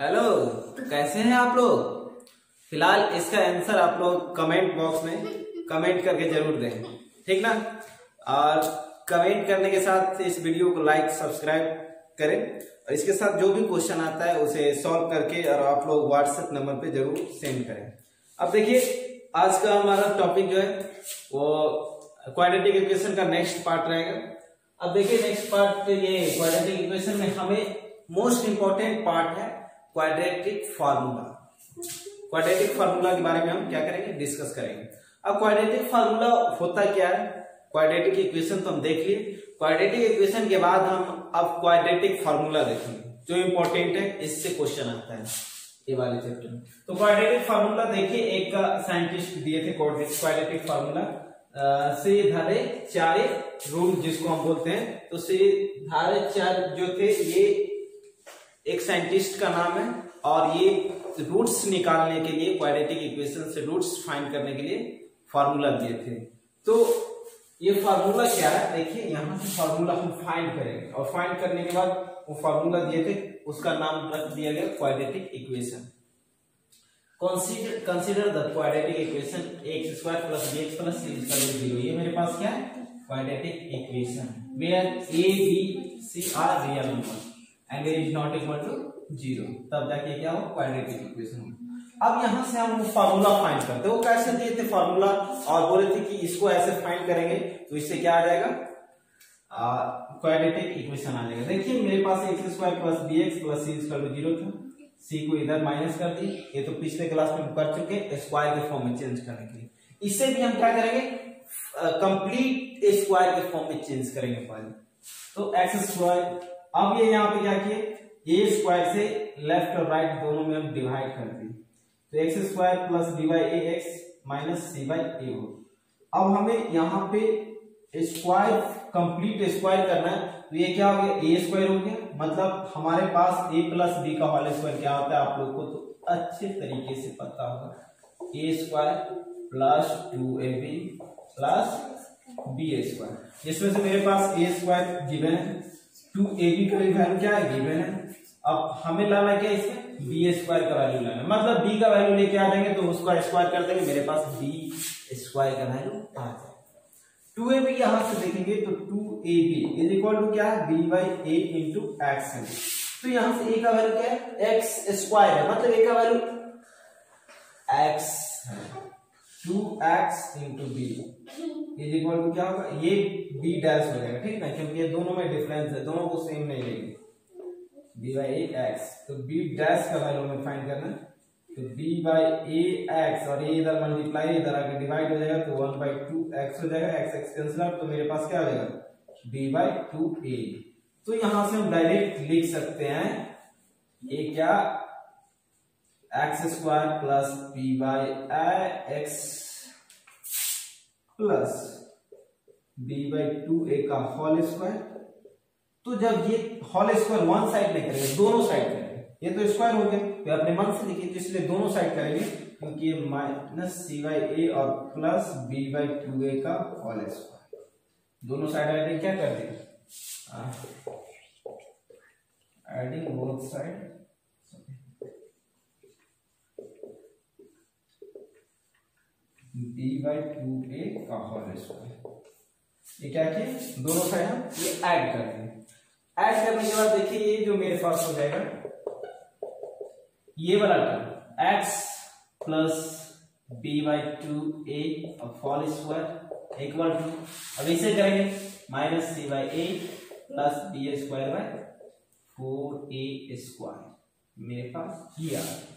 Hello कैसे हैं आप लोग? फ़िलहाल इसका आंसर आप लोग कमेंट बॉक्स में कमेंट करके ज़रूर दें। ठीक ना? और कमेंट करने के साथ इस वीडियो को लाइक सब्सक्राइब करें। और इसके साथ जो भी क्वेश्चन आता है, उसे सॉल्व करके और आप लोग व्हाट्सएप नंबर पे ज़रूर सेंड करें। अब देखिए, आज का हमारा टॉपिक जो है, वो क्वाड्रेटिक इक्वेशन का नेक्स्ट पार्ट रहेगा। अब देखिए नेक्स्ट पार्ट ये क्वाड्रेटिक इक्वेशन में हमें मोस्ट इंपॉर्टेंट पार्ट है। क्वाड्रेटिक फार्मूला क्वाड्रेटिक फार्मूला के बारे में हम क्या करेंगे? डिस्कस करेंगे। अब क्वाड्रेटिक फार्मूला होता क्या है? क्वाड्रेटिक इक्वेशन तो हम देख लिए। क्वाड्रेटिक इक्वेशन के बाद हम अब क्वाड्रेटिक फार्मूला देखेंगे। जो इंपॉर्टेंट है, इससे क्वेश्चन आता है ये वाले चैप्टर में। तो क्वाड्रेटिक फार्मूला देखिए, एक साइंटिस्ट दिए थे क्वाड्रेटिक फार्मूला से धारे चार रूल जिसको हम बोलते हैं तो से धारे चार जो थे, ये एक साइंटिस्ट का नाम है और ये रूट्स निकालने के लिए क्वाड्रेटिक इक्वेशन से रूट्स फाइंड करने के लिए फार्मूला दिए थे। तो ये फार्मूला क्या है? देखिए, यहाँ से फार्मूला हम फाइंड करेंगे। और फाइंड करने के बाद वो फार्मूला दिए थे, उसका नाम रख दिया गया quadratic equation consider consider the quadratic equation x square plus b x plus c equal zero ये मेरे पास क्या है? Quadratic equation where a b c are real number and is not equal to zero तब जाके क्या हो? Quadratic equation हो। अब यहाँ से हम फार्मूला फाइंड करते वो कैसे दिए थे फार्मूला और बोले थे कि इसको ऐसे फाइंड करेंगे तो इससे क्या आ जाएगा? क्वाड्रेटिक इक्वेशन आ जाएगा। देखिए, मेरे पास X square plus B x plus C square zero था। सी को इधर माइनस कर दी। ये तो पिछले क्लास में कर चुके स्क्वायर के फॉर्म में चेंज करने के लिए। इससे भी हम क्या करेंगे? कंप्लीट स्क्वायर के फॉर्म में चेंज करेंगे पहले तो एक्स स्क्वायर अब ये यहाँ पे क्या किए? ए स्क्वायर से लेफ़्ट और राइट दोनों में हम डिवाइड कर दिए। तो x square plus d y a x minus c by a हो अब हमें यहाँ पे स्क्वायर कंप्लीट स्क्वायर करना है। तो ये क्या हो गया? ए स्क्वायर हो गया। मतलब हमारे पास ए प्लस बी का होल स्क्वायर क्या होता है आप लोग को? तो अच्छे तरीके से पता होगा। A square plus two a b plus b square जिसमें से मेरे पास ए स्क्वायर गिवन है। टू ए बी का वैल्यू क्या है? गिवन है अब हमें लाना क्या इसमें? बी स्क्वायर का वैल्यू लाना मतलब बी का वैल्यू लेके आ जाएँगे तो उसका स्क्वायर कर देंगे। मेरे पास बी स्क्वायर का वैल्यू आ जाएगा। टू ए बी यहाँ से देखेंगे तो two a b is equal to क्या है? B by a into x तो यहाँ से ए का वैल्यू क्या है? एक्स स्क्वायर है। मतलब ए का वैल्यू एक्स है। Two x into b is equal to क्या होगा? ये बी डैश हो जाएगा, ठीक है? क्योंकि ये दोनों में डिफरेंस है, दोनों को सेम नहीं लेंगे। बी बाई ए एक्स तो बी डैश का वैल्यू हमें फाइंड करना तो बी बाई ए एक्स और ए इधर मल्टीप्लाई इधर आके डिवाइड हो जाएगा तो वन बाई टू एक्स हो जाएगा एक्स एक्स कैंसिल आउट तो मेरे पास क्या हो जाएगा? बी बाई टू ए तो यहाँ से हम डायरेक्ट लिख सकते हैं, ये क्या? X square plus b by x plus b by two a का होल स्क्वायर तो जब ये होल स्क्वायर वन साइड में करेंगे, दोनों साइड करेंगे ये तो स्क्वायर हो गया। तो अपने मन से लिखिए तो इसलिए दोनों साइड करेंगे, क्योंकि ये माइनस सी बाई ए और plus b by two a का होल स्क्वायर दोनों साइड एडिंग क्या कर देंगे एडिंग बोथ साइड ये क्या किए दोनों साइड हम ये ऐड कर देंगे ऐड करने के बाद देखिए ये जो मेरे पास हो जाएगा, ये वाला term x plus b by two a square equal to अब इसे करेंगे minus c by a plus b square by four a square मेरे पास ये आ गया।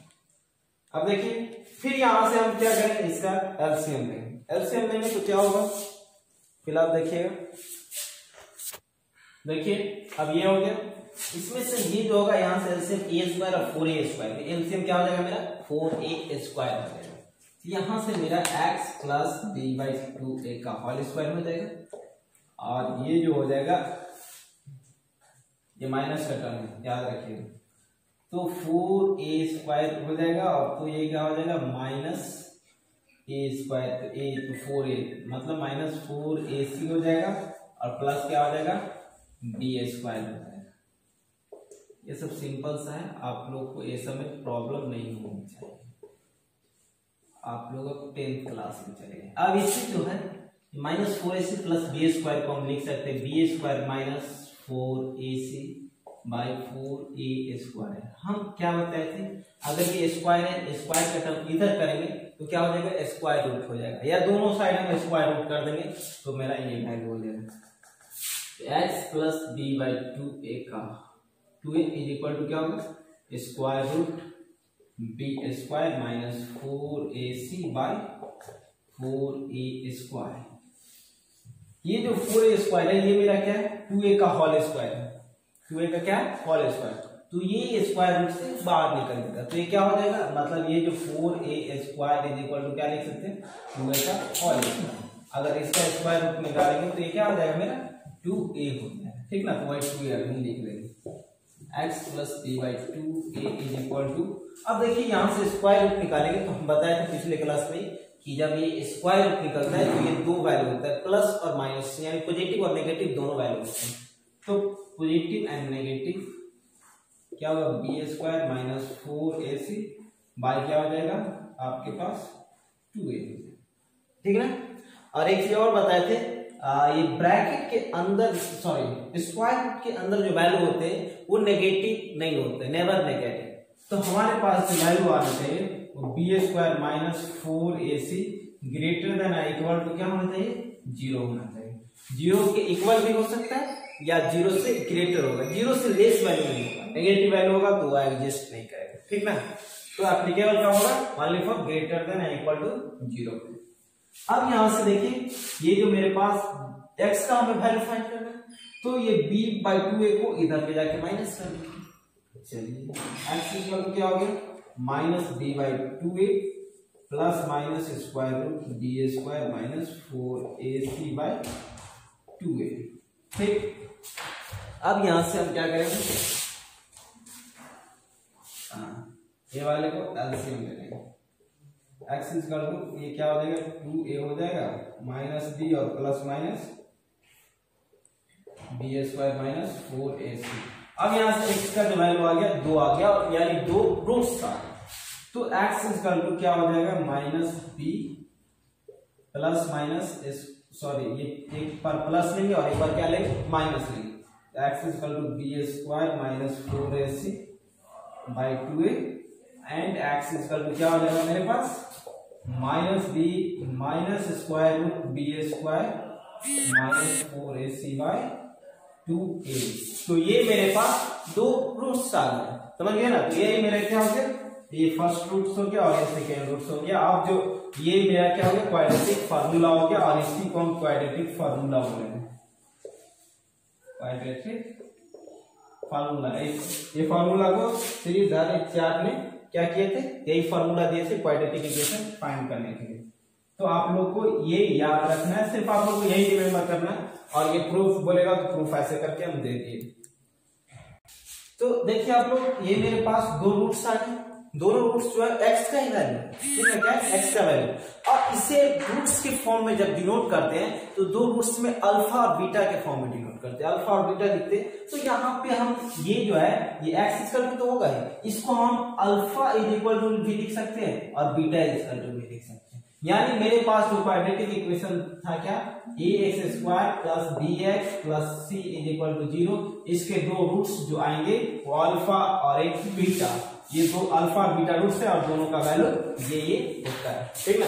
अब देखिए, फिर यहाँ से हम क्या करेंगे? इसका एलसीएम लेंगे एलसीएम लेंगे तो क्या होगा? फ़िलहाल देखिएगा। देखिए, अब ये हो गया। इसमें से ये जो होगा, यहाँ से एलसीएम ए स्क्वायर और फोर ए स्क्वायर एलसीएम क्या हो जाएगा मेरा? फोर ए स्क्वायर हो जाएगा। यहाँ से मेरा x plus b by two a का होल स्क्वायर हो जाएगा। और ये जो हो जाएगा, ये माइनस का टर्म है। याद रखिएगा। तो फोर ए स्क्वायर हो जाएगा और तो ये क्या हो जाएगा? माइनस ए स्क्वायर तो ए तो फोर ए मतलब माइनस फोर ए सी हो जाएगा और प्लस क्या हो जाएगा? बी स्क्वायर हो जाएगा। ये सब सिंपल सा है, आप लोग को ये सब में प्रॉब्लम नहीं होनी चाहिए। आप लोग अब टेंथ क्लास में चले गए। अब इससे जो है, minus four a c plus b square को हम लिख सकते हैं। B square minus four a c by four a square हम क्या बताए थे? अगर ये स्क्वायर है स्क्वायर का टर्म इधर करेंगे तो क्या हो जाएगा? स्क्वायर रूट हो जाएगा। या दोनों साइड हम स्क्वायर रूट कर देंगे तो मेरा ये वैल्यू हो जाएगा। X plus b by two a का। Two a is equal to क्या होगा? Square root b square minus four a c by four a square ये जो फोर ए स्क्वायर है, ये मेरा क्या है? टू ए का होल स्क्वायर है। टू ए का क्या है? होल स्क्वायर तो ये स्क्वायर रूट से बाहर निकल जाएगा। तो ये क्या हो जाएगा? मतलब ये जो four a square is equal to क्या लिख सकते हैं? टू ए का होल स्क्वायर अगर इसका स्क्वायर रूट निकालेंगे तो ये क्या हो जाएगा मेरा? टू ए हो जाएगा। ठीक ना? तो वही टू ए हम लिख लेंगे x plus b by two a is equal to अब देखिए यहाँ से स्क्वायर रूट निकालेंगे तो हम बताए थे पिछले क्लास में कि जब ये स्क्वायर रूट निकलता है तो ये दो वैल्यू होता है। प्लस और माइनस यानी पॉजिटिव और नेगेटिव दोनों वैल्यू होते हैं। तो पॉजिटिव एंड नेगेटिव क्या होगा? B square minus four a c by क्या हो जाएगा? आपके पास टू ए ठीक है ना? और एक चीज़ और बताए थे आ, ये ब्रैकेट के अंदर सॉरी स्क्वायर के अंदर जो वैल्यू होते हैं वो नेगेटिव नहीं होते नेवर नेगेटिव तो हमारे पास जो वैल्यू आना चाहिए वो b square minus four a c greater than equal to क्या होना चाहिए? ज़ीरो होना चाहिए। ज़ीरो के इक्वल भी हो सकता है या ज़ीरो से ग्रेटर होगा। ज़ीरो से लेस वैल्यू नहीं होगा। नेगेटिव वैल्यू होगा तो वो एग्जिस्ट नहीं करेगा। ठीक ना? तो एप्लीकेबल क्या होगा? Only for greater than equal to zero अब यहाँ से देखिए, ये जो मेरे पास एक्स का हमें वैल्यू फाइंड करना है तो ये बी बाई टू ए को इधर ले जाके माइनस कर चलिए एक्स इक्वल क्या हो गया? Minus b by two a plus minus square root b square minus four a c by two a ठीक? अब यहाँ से हम क्या करेंगे? हाँ, ये वाले को एलसीएम लेंगे एक्स इजकल टू ये क्या हो जाएगा? टू ए हो जाएगा माइनस बी और plus minus b square minus four a c. अब यहाँ से एक्स का जो वैल्यू आ गया दो आ गया यानी दो रूट्स आ तो एक्स इजकल टू क्या हो जाएगा? Minus b plus minus sorry ये एक पर प्लस लेंगे और एक बार क्या लेंगे? माइनस लेंगे. X is equal to b square minus four a c by two a and x is equal to क्या हो जाएगा मेरे पास? Minus b minus square root b square minus four a c by two a तो ये मेरे पास दो roots आ गए. समझ गए ना? तो ये मेरे क्या हो गया ये फ़र्स्ट रूट्स हो गया और ये सेकेंड रूट्स हो गया. अब जो ये मेरा क्या हो गया? क्वाड्रेटिक फार्मूला हो गया और इसी को हम क्वाड्रेटिक फार्मूला बोलेंगे। क्वाड्रेटिक फार्मूला ये फार्मूला को श्री सीरीज़ चार में क्या किए थे? यही फार्मूला दिए थे क्वाड्रेटिक इक्वेशन फाइंड करने के लिए। तो आप लोग को ये याद रखना है, सिर्फ़ आप लोग को यही रिमेम्बर करना है और ये प्रूफ बोलेगा तो प्रूफ ऐसे करके हम दे दिए। तो देखिए आप लोग, ये मेरे पास दो रूट्स आ गए। दोनों रूट्स जो है एक्स का ही वैल्यू ठीक है क्या? एक्स का वैल्यू और इसे रूट्स के फॉर्म में जब डिनोट करते हैं तो दो रूट्स में अल्फ़ा और बीटा के फॉर्म में डिनोट करते हैं। अल्फ़ा और बीटा लिखते हैं। तो यहाँ पे हम ये जो है, ये एक्स इक्वल टू तो होगा ही। इसको हम अल्फ़ा इज़ इक्वल टू भी लिख सकते हैं और बीटा इज़ इक्वल टू भी लिख सकते हैं। यानी मेरे पास जो क्वाड्रेटिक इक्वेशन था क्या? A x square plus b x plus c is equal to zero इसके दो रूट्स जो आएँगे, वो अल्फ़ा और एक बीटा ये दो अल्फ़ा बीटा रूट्स है और दोनों का वैल्यू ये ये होता है। ठीक ना?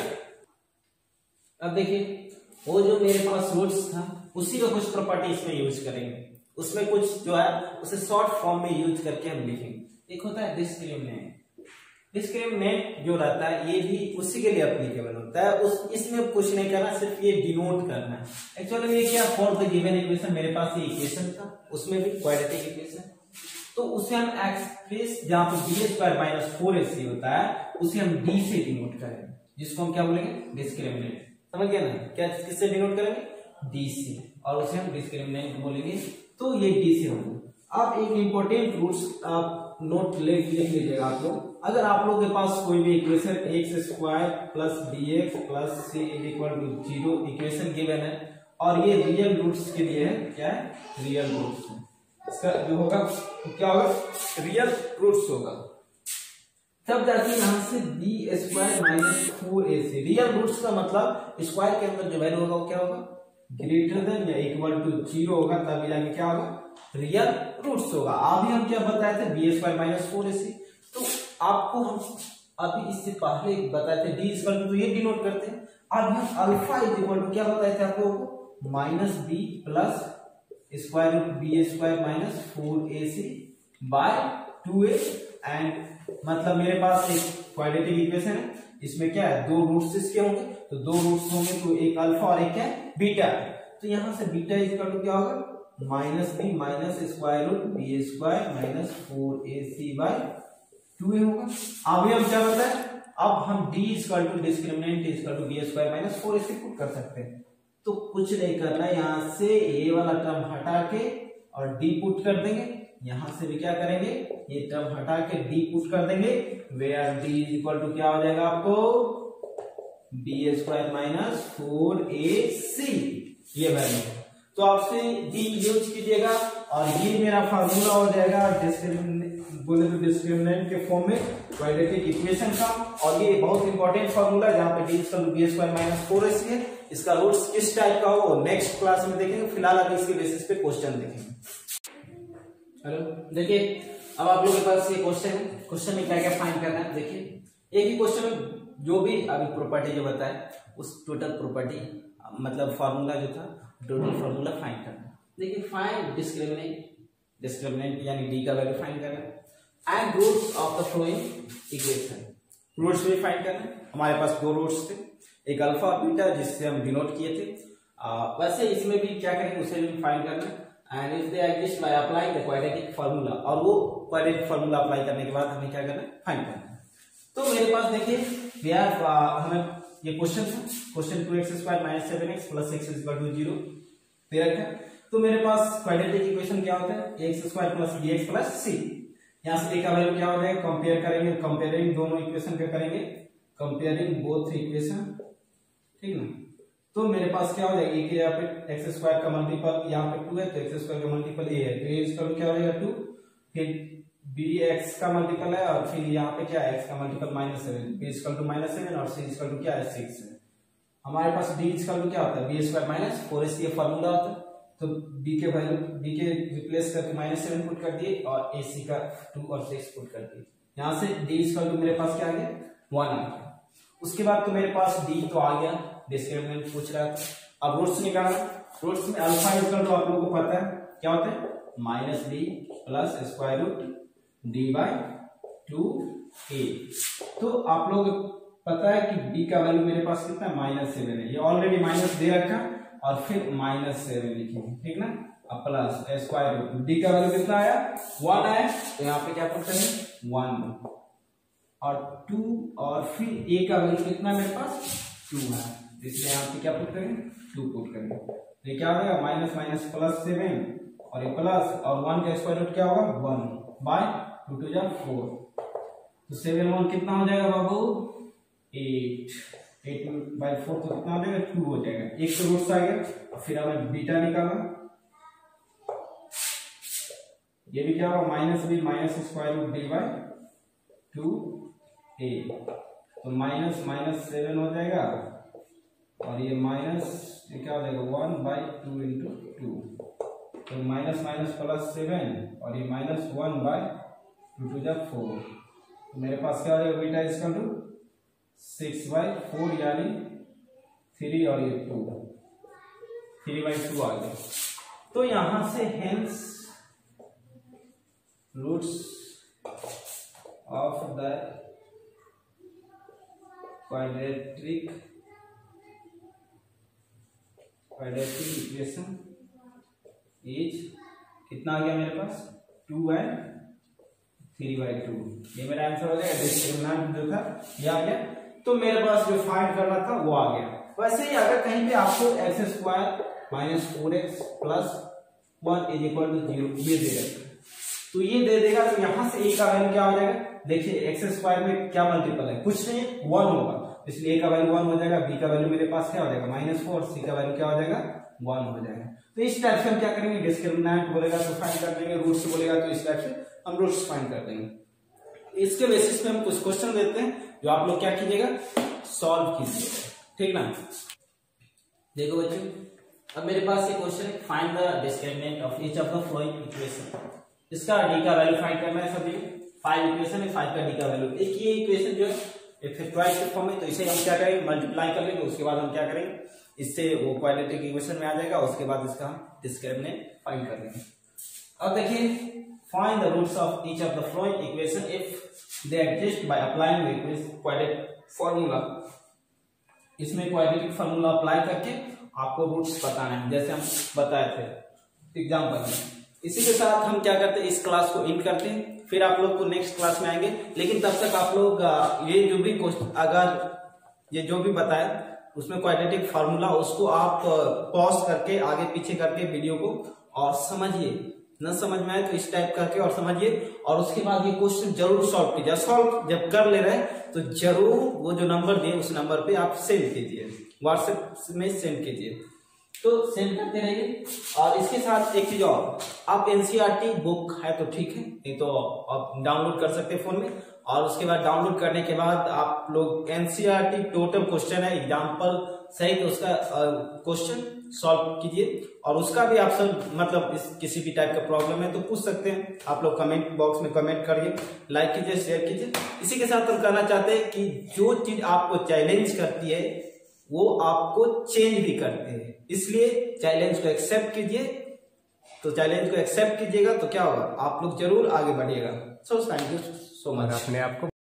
अब देखिए, वो जो मेरे पास रूट्स था, उसी का कुछ प्रॉपर्टी इसमें यूज़ करेंगे। उसमें कुछ जो है, उसे शॉर्ट फॉर्म में यूज़ करके हम लिखेंगे। एक होता है डिस्क्रिमिनेट डिस्क्रिमिनेट जो रहता है, ये भी उसी के लिए अप्लीकेबल होता है। उस, इसमें कुछ नहीं करना सिर्फ़ ये डिनोट करना है। एक्चुअली ये क्या फॉर द गिवन इक्वेशन मेरे पास ये इक्वेशन था। उसमें भी क्वाड्रेटिक इक्वेशन तो उसे हम एक्सप्रेस जहाँ पर b square minus four a c होता है, उसे हम डी से डिनोट करेंगे, जिसको हम क्या बोलेंगे? डिस्क्रिमिनेट समझ गया ना? क्या किससे डिनोट करेंगे? डी से। और उसे हम डिस्क्रिमिनेट बोलेंगे। तो ये डी से होगा। अब एक इंपॉर्टेंट रूल्स आप नोट लिख लीजिएगा आप लोग अगर आप लोग के पास कोई भी equation x square plus b x plus c is equal to zero equation given है, और ये रियल रूट्स के लिए है, क्या है? रियल रूट्स है इसका जो होगा तो क्या होगा? रियल रूट्स होगा। तब जाके यहाँ से b square minus four a c real roots का मतलब स्क्वायर के अंदर जो वैल्यू होगा, वो क्या होगा? ग्रेटर देन या इक्वल टू ज़ीरो होगा तब जाके क्या होगा? रियल रूट्स होगा। अभी हम क्या बताए थे? B square minus four a c तो आपको हम अभी इससे पहले बताए थे डी टू तो ये डिनोट करते हैं। अब हम अल्फ़ा इज़ इक्वल टू क्या बताए थे आप लोगों को? Minus b plus square root b a square minus four a c by two a and मतलब मेरे पास एक क्वाड्रेटिक इक्वेशन है। इसमें क्या है? दो रूट्स इसके होंगे। तो दो रूट्स होंगे तो एक अल्फ़ा और एक है? बीटा तो यहाँ से बीटा इक्वल टू क्या होगा? Minus b minus square root b a square minus four a c by two a होगा। अभी हम क्या बताए? अब हम D equal to discriminant equal to b square minus four a c put कर सकते हैं। तो कुछ नहीं करना, यहाँ से ए वाला टर्म हटा के और डी पुट कर देंगे। यहाँ से भी क्या करेंगे? ये टर्म हटा के डी पुट कर देंगे। We are D is equal to क्या हो जाएगा आपको? B square minus four a c ये वैल्यू तो आपसे डी यूज़ कीजिएगा और ये मेरा फार्मूला हो जाएगा बोले तो डिस्क्रिमिनेंट के फॉर्म में। क्वाड्रेटिक इक्वेशन का, और ये बहुत इंपॉर्टेंट फार्मूला जहाँ पे D two b square minus four a c है, इसका रूट्स किस टाइप का हो नेक्स्ट क्लास में देखेंगे फ़िलहाल अभी इसके बेसिस पे क्वेश्चन देखेंगे। हेलो? देखिए, अब आप लोगों के पास ये क्वेश्चन है क्वेश्चन में क्या क्या फाइंड करना है, देखिए। एक ही क्वेश्चन में जो भी अभी प्रॉपर्टी जो बताए उस टोटल प्रॉपर्टी मतलब फॉर्मूला जो था टोटल फॉर्मूला फाइंड करना देखिए फाइंड डिस्क्रिमिनेंट डिस्क्रिमिनेंट यानी डी का वैल्यू फाइंड करना and roots of the following equation roots भी फाइंड करना। हमारे पास दो रूट्स थे। एक अल्फ़ा बीटा जिससे हम डिनोट किए थे। आ, वैसे इसमें भी क्या करेंगे उसे भी फाइंड करना। And if they exist by applying the quadratic formula और वो क्वाड्रेटिक फार्मूला अप्लाई करने के बाद हमें क्या करना है? फाइंड करना है। तो मेरे पास देखिए uh, हमें ये क्वेश्चन था। Question two x square minus seven x plus x equal to zero दे रखा है। तो मेरे पास क्वाड्रेटिक इक्वेशन क्या होता है? X square plus b x plus c यहाँ से ए का वैल्यू क्या हो जाएगा कंपेयर करेंगे कंपेयरिंग दोनों इक्वेशन पे करेंगे। कंपेयरिंग बोथ इक्वेशन ठीक ना? तो मेरे पास क्या हो जाएगा, एक यहाँ पे एक्स स्क्वायर का मल्टीपल यहाँ पे टू है तो एक्स स्क्वायर का मल्टीपल ए है। तो ए इसका क्या हो जाएगा टू फिर बी एक्स का मल्टीपल है, और फिर यहाँ पे क्या है एक्स का multiple minus seven b is equal to minus seven और सी इसकल टू क्या है सिक्स है। हमारे पास डी इसकल टू क्या होता है? B square minus four s ये फॉर्मूला होता है। तो बी के वैल्यू बी के रिप्लेस करके माइनस सेवन पुट कर दिए और ए सी का टू और सिक्स पुट कर दिए। यहाँ से डी इसकल टू मेरे पास क्या आ गया? वन आ गया। उसके बाद तो मेरे पास डी तो आ गया। डिस्क्रिमिनेंट पूछ रहा था अब रूट्स निकालना। रूट्स में अल्फ़ा इक्वल टू आप लोगों को पता है। क्या होता है? Minus b plus square root D by two a तो आप लोग पता है कि बी का वैल्यू मेरे पास कितना है? माइनस सेवन है। ये ऑलरेडी माइनस दे रखा। और फिर माइनस सेवन लिखेंगे, ठीक ना? अब प्लस स्क्वायर रूट डी का वैल्यू कितना आया? वन आया। तो यहाँ पे क्या पुट करेंगे वन और टू और फिर ए का वैल्यू कितना मेरे पास? टू है। इसलिए यहाँ पे क्या पुट करें? टू पुट करें। तो ये क्या हो जाएगा माइनस माइनस प्लस सेवन और ये प्लस और वन का स्क्वायर रूट क्या होगा? वन बाय टू टू जा फोर तो सेवन वन कितना हो जाएगा बाबू? एट एट बाई फोर तो कितना हो जाएगा? टू हो जाएगा। एक तो रूट आ गया फिर हमें बीटा निकालना। ये भी क्या होगा minus b minus square root D by two a तो माइनस माइनस सेवन हो जाएगा। और ये माइनस ये क्या हो जाएगा? One by two into two तो माइनस माइनस प्लस सेवन और ये minus one by two two जा फोर तो मेरे पास क्या हो जाएगा? बीटा इसका टू सिक्स बाई फोर यानी थ्री और ये टू। थ्री बाई टू आ गया। तो यहाँ से hence roots of the quadratic quadratic equation is कितना आ गया मेरे पास? Two and three by two. ये मेरा आंसर हो गया। डिस्क्रिमिनेंट जो था ये आ गया। तो मेरे पास जो फाइंड करना था, वो आ गया। वैसे ही अगर कहीं पे आपको x square minus four x plus one is equal to zero ये दे देगा। तो ये दे देगा तो यहाँ से ए का वैल्यू क्या हो जाएगा? देखिए एक्स स्क्वायर में क्या मल्टीपल है? कुछ नहीं वन होगा। इसलिए ए का वैल्यू वन हो जाएगा बी का वैल्यू मेरे पास क्या हो जाएगा? माइनस फोर सी का वैल्यू क्या हो जाएगा? वन हो जाएगा। तो इस टाइप से हम क्या करेंगे? डिस्क्रिमिनेंट बोलेगा तो फाइंड कर देंगे रूट्स बोलेगा तो इस टाइप से हम रूट्स फाइंड कर देंगे। इसके बेसिस पे हम कुछ क्वेश्चन देते हैं, जो आप लोग क्या कीजिएगा? सॉल्व कीजिएगा ठीक ना? देखो बच्चों, अब मेरे पास ये क्वेश्चन है find the discriminant of each of the following equation इसका डी का वैल्यू फाइंड करना है सभी फाइव इक्वेशन है फाइव का डी का वैल्यू एक ये इक्वेशन जो है, एक के फॉर्म में तो इसे हम क्या करेंगे? मल्टीप्लाई कर लेंगे, उसके बाद हम क्या करेंगे? इससे वो क्वाड्रेटिक इक्वेशन में आ जाएगा, उसके बाद इसका हम डिस्क्रिमिनेंट फाइंड कर लेंगे। अब देखिए find the roots of each of the following equation if they exist by applying quadratic formula इसमें क्वाड्रेटिक फार्मूला अप्लाई करके आपको रूट्स बताना है। जैसे हम बताए थे एग्ज़ाम्पल में। इसी के साथ हम क्या करते हैं? इस क्लास को इन करते हैं। फिर आप लोग को नेक्स्ट क्लास में आएँगे। लेकिन तब तक आप लोग ये जो भी अगर ये जो भी बताए उसमें क्वाड्रेटिक फार्मूला उसको आप पॉज करके, आगे पीछे करके वीडियो को और समझिए। न समझ में आए तो इस टाइप करके और समझिए। और उसके बाद ये क्वेश्चन ज़रूर सॉल्व कीजिए। सॉल्व जब कर ले रहे हैं तो ज़रूर वो जो नंबर दिए, उस नंबर पे आप सेंड कीजिए। व्हाट्सएप में सेंड कीजिए। तो सेंड करते रहिए। और इसके साथ एक चीज़ और, आप एनसीआरटी बुक है तो ठीक है, नहीं तो आप डाउनलोड कर सकते फ़ोन में। और उसके बाद डाउनलोड करने के बाद आप लोग एनसीआरटी टोटल क्वेश्चन है। एग्ज़ाम्पल सहित उसका क्वेश्चन सॉल्व कीजिए। और उसका भी आप सब मतलब इस किसी भी टाइप का प्रॉब्लम है तो पूछ सकते हैं। आप लोग कमेंट बॉक्स में कमेंट करिए लाइक कीजिए शेयर कीजिए। इसी के साथ हम कहना चाहते हैं कि जो चीज़ आपको चैलेंज करती है, वो आपको चेंज भी करते हैं। इसलिए चैलेंज को एक्सेप्ट कीजिए। तो चैलेंज को एक्सेप्ट कीजिएगा तो क्या होगा? आप लोग ज़रूर आगे बढ़िएगा। So thank you so much अपने आप को